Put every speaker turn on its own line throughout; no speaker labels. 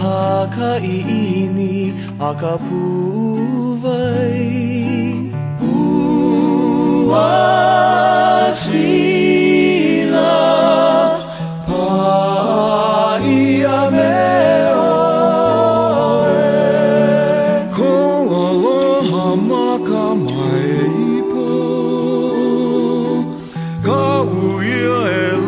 haka i ini a ka puwai Pua sila pai a me Ka uia e lai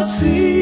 assim.